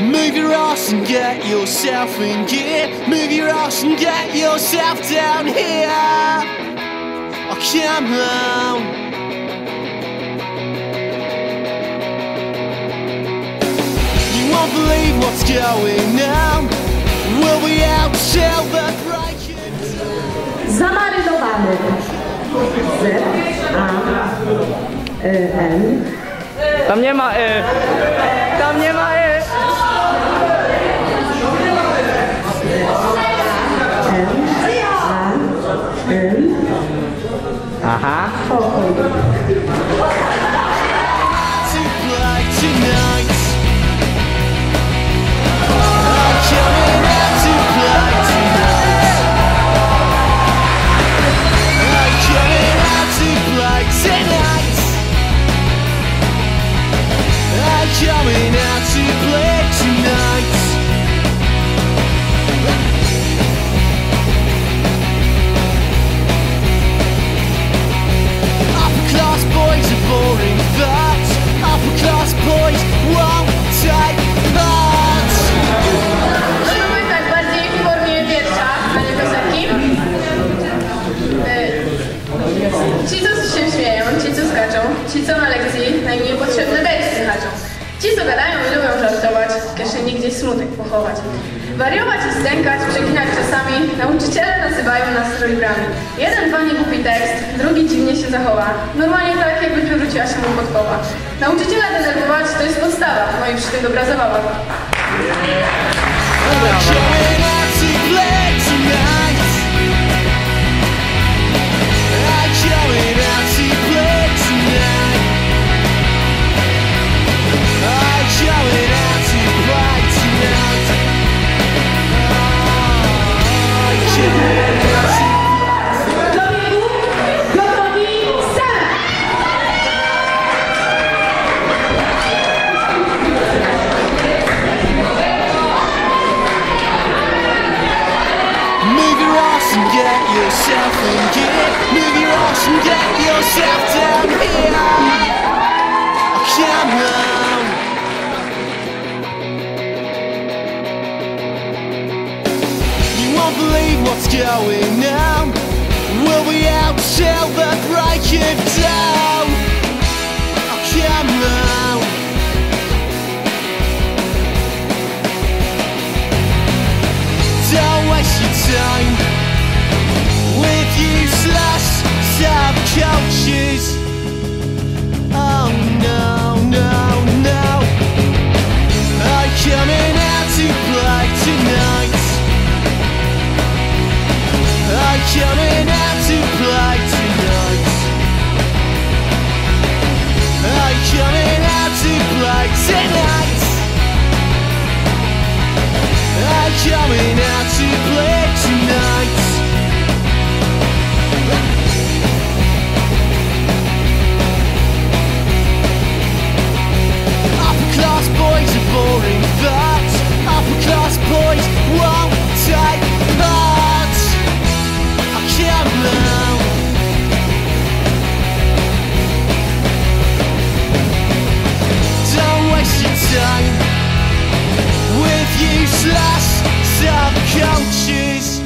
Move your ass and get yourself in gear. Move your ass and get yourself down here. I come on. You won't believe what's going on. We'll be out till the breaking Zamarynowany. Z, A, N. Tam nie ma y. Tam nie ma. N. Aha. Co gadają i lubią żartować, kieszeni gdzieś smutek pochować. Wariować i stękać, przekinać czasami, nauczyciele nazywają nas trójbrami. Jeden pani głupi tekst, drugi dziwnie się zachowa. Normalnie tak, jakby przewróciła się mu podkowa. Nauczyciela denerwować to jest podstawa, no i przy tym dobra zabawa. Yourself in gear. Move your ass and get yourself down here. Oh, come on. You won't believe what's going on. We'll be out till the break of dawn. Oh, come on. slash, some couches.